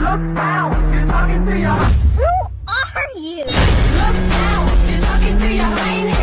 Look down, you're talking to your. Who are you? Look down, you're talking to your hiney.